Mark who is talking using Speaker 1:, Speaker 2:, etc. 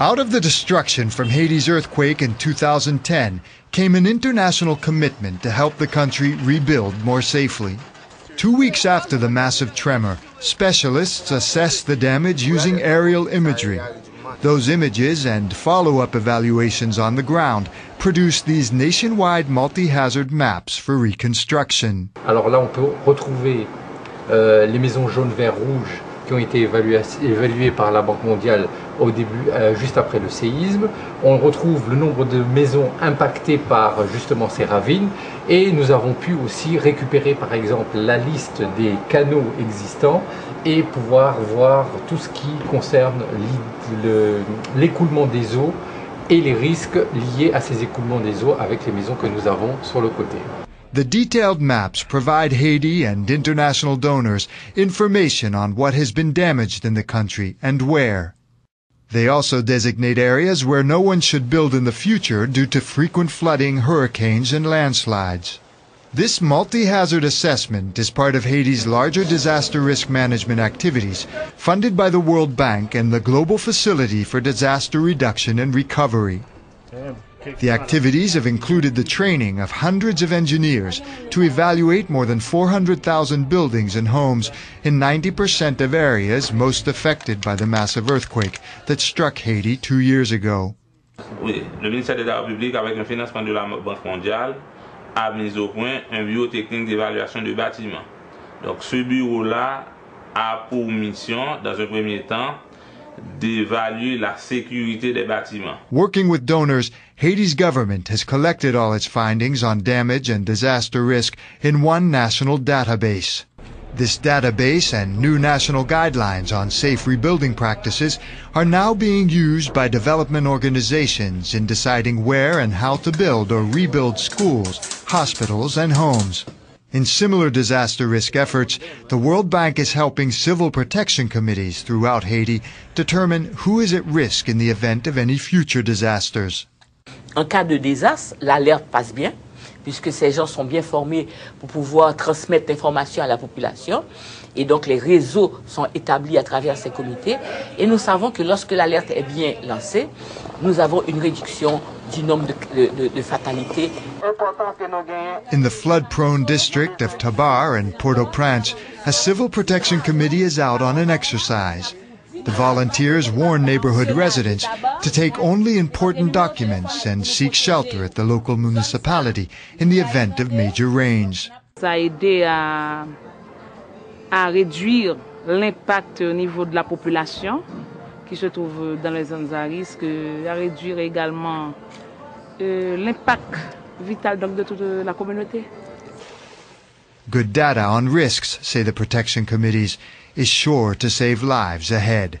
Speaker 1: Out of the destruction from Haiti's earthquake in 2010 came an international commitment to help the country rebuild more safely. Two weeks after the massive tremor, specialists assessed the damage using aerial imagery. Those images and follow-up evaluations on the ground produced these nationwide multi-hazard maps for reconstruction.
Speaker 2: Alors là, on peut retrouver euh, les maisons jaunes, vert, rouge qui ont été évaluées par la Banque mondiale au début, euh, juste après le séisme. On retrouve le nombre de maisons impactées par justement ces ravines et nous avons pu aussi récupérer par exemple la liste des canaux existants et pouvoir voir tout ce qui concerne l'écoulement des eaux et les risques liés à ces écoulements des eaux avec les maisons que nous avons sur le côté.
Speaker 1: The detailed maps provide Haiti and international donors information on what has been damaged in the country and where. They also designate areas where no one should build in the future due to frequent flooding, hurricanes, and landslides. This multi-hazard assessment is part of Haiti's larger disaster risk management activities funded by the World Bank and the Global Facility for Disaster Reduction and Recovery. The activities have included the training of hundreds of engineers to evaluate more than 400,000 buildings and homes in 90% of areas most affected by the massive earthquake that struck Haiti two years ago.
Speaker 3: Le ministère avec financement de la Banque mondiale, a mis au point un bureau technique d'évaluation de bâtiments. Donc ce bureau-là a pour mission, dans un premier temps, d'évaluer la sécurité des bâtiments.
Speaker 1: Working with donors, Haiti's government has collected all its findings on damage and disaster risk in one national database. This database and new national guidelines on safe rebuilding practices are now being used by development organizations in deciding where and how to build or rebuild schools, hospitals, and homes. In similar disaster risk efforts, the World Bank is helping civil protection committees throughout Haiti determine who is at risk in the event of any future disasters.
Speaker 4: En cas de désastre, l'alerte passe bien, puisque ces gens sont bien formés pour pouvoir transmettre l'information à la population. Et donc les réseaux sont établis à travers ces comités. Et nous savons que lorsque l'alerte est bien lancée, nous avons une réduction du nombre de, de, fatalités.
Speaker 1: In the flood-prone district of Tabar and Port-au-Prince, a civil protection committee is out on an exercise. The volunteers warn neighborhood residents to take only important documents and seek shelter at the local municipality in the event of major rains.
Speaker 5: Ça a aidé à, à réduire l'impact au niveau de la population qui se trouve dans les zones à risque, à réduire également euh, l'impact vital donc de toute la communauté.
Speaker 1: Good data on risks, say the protection committees, is sure to save lives ahead.